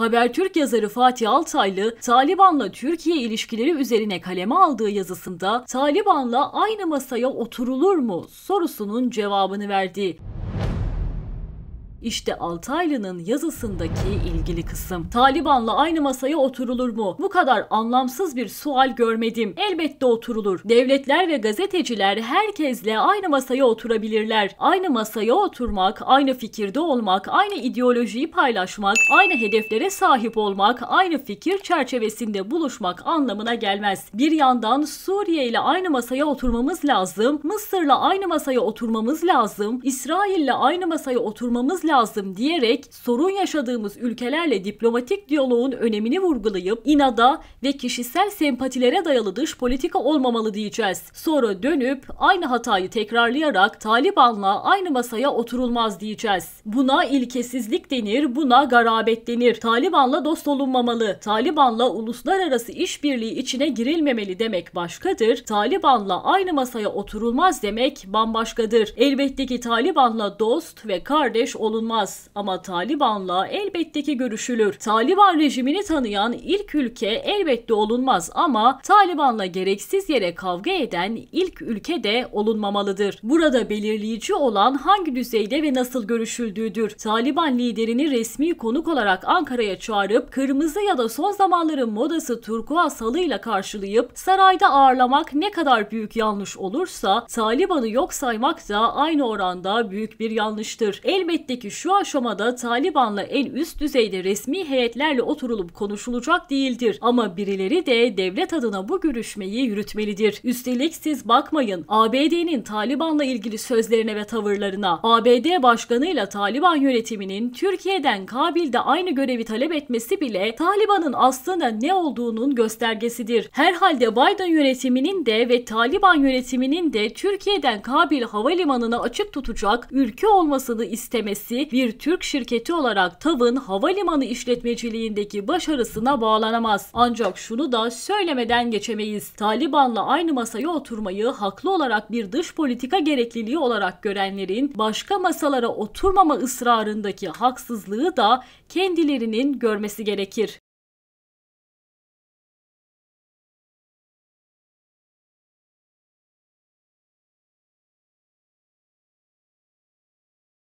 Habertürk yazarı Fatih Altaylı, Taliban'la Türkiye ilişkileri üzerine kaleme aldığı yazısında Taliban'la aynı masaya oturulur mu sorusunun cevabını verdi. İşte Altaylı'nın yazısındaki ilgili kısım. Taliban'la aynı masaya oturulur mu? Bu kadar anlamsız bir sual görmedim. Elbette oturulur. Devletler ve gazeteciler herkesle aynı masaya oturabilirler. Aynı masaya oturmak, aynı fikirde olmak, aynı ideolojiyi paylaşmak, aynı hedeflere sahip olmak, aynı fikir çerçevesinde buluşmak anlamına gelmez. Bir yandan Suriye ile aynı masaya oturmamız lazım, Mısır'la aynı masaya oturmamız lazım, İsrail'le aynı masaya oturmamız lazım lazım diyerek sorun yaşadığımız ülkelerle diplomatik diyaloğun önemini vurgulayıp inada ve kişisel sempatilere dayalı dış politika olmamalı diyeceğiz. Sonra dönüp aynı hatayı tekrarlayarak Taliban'la aynı masaya oturulmaz diyeceğiz. Buna ilkesizlik denir, buna garabet denir. Taliban'la dost olunmamalı. Taliban'la uluslararası işbirliği içine girilmemeli demek başkadır. Taliban'la aynı masaya oturulmaz demek bambaşkadır. Elbette ki Taliban'la dost ve kardeş olun olunmaz ama Taliban'la elbette ki görüşülür. Taliban rejimini tanıyan ilk ülke elbette olunmaz ama Taliban'la gereksiz yere kavga eden ilk ülke de olunmamalıdır. Burada belirleyici olan hangi düzeyde ve nasıl görüşüldüğüdür. Taliban liderini resmi konuk olarak Ankara'ya çağırıp kırmızı ya da son zamanların modası turkuaz halıyla karşılayıp sarayda ağırlamak ne kadar büyük yanlış olursa Taliban'ı yok saymak da aynı oranda büyük bir yanlıştır. Elbette ki şu aşamada Taliban'la en üst düzeyde resmi heyetlerle oturulup konuşulacak değildir. Ama birileri de devlet adına bu görüşmeyi yürütmelidir. Üstelik siz bakmayın ABD'nin Taliban'la ilgili sözlerine ve tavırlarına. ABD başkanıyla Taliban yönetiminin Türkiye'den Kabil'de aynı görevi talep etmesi bile Taliban'ın aslında ne olduğunun göstergesidir. Herhalde Biden yönetiminin de ve Taliban yönetiminin de Türkiye'den Kabil havalimanını açık tutacak ülke olmasını istemesi bir Türk şirketi olarak TAV'ın havalimanı işletmeciliğindeki başarısına bağlanamaz. Ancak şunu da söylemeden geçemeyiz. Taliban'la aynı masaya oturmayı haklı olarak bir dış politika gerekliliği olarak görenlerin başka masalara oturmama ısrarındaki haksızlığı da kendilerinin görmesi gerekir.